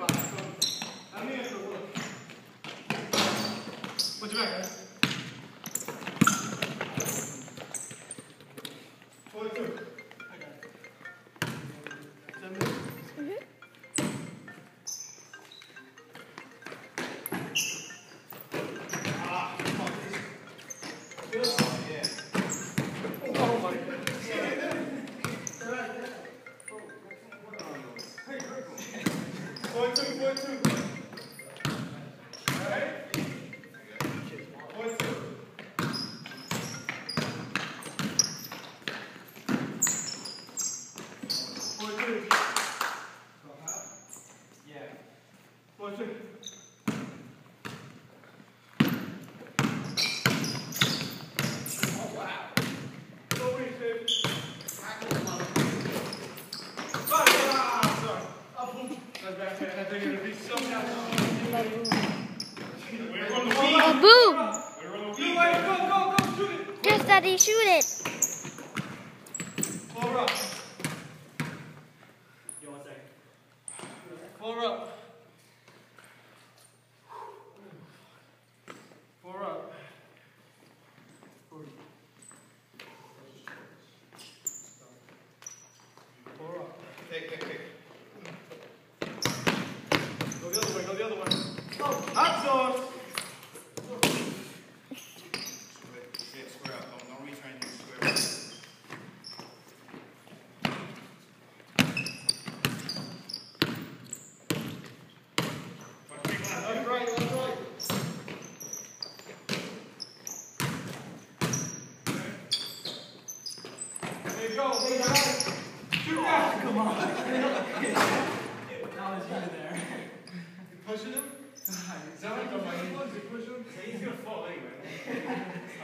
好，那没有说过，不举牌。back they're going. Boom! Go, go, go, shoot it! Yes, Daddy, shoot it! Floor up. go. Shoot that. Come on. Now there's you there. You pushing him? Is that what you're pushing him? He's going to fall anyway.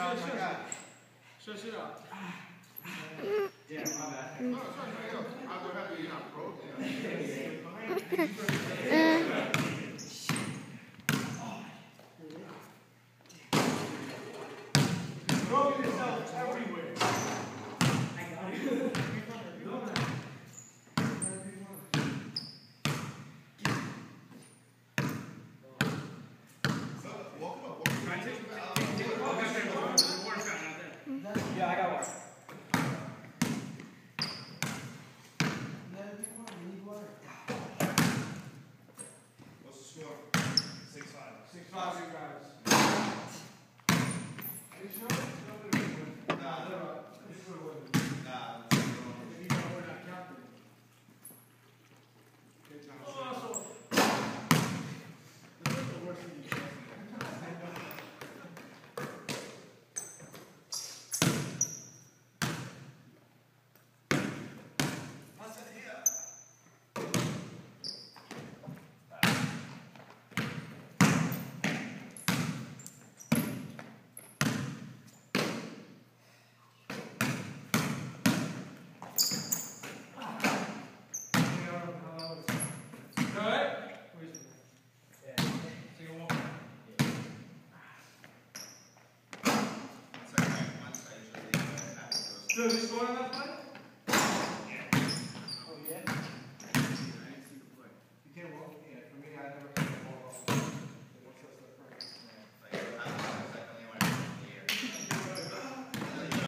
Sure, sure. Yeah, my bad. No, sorry, I don't have to eat out, bro. Já viu escola na praia?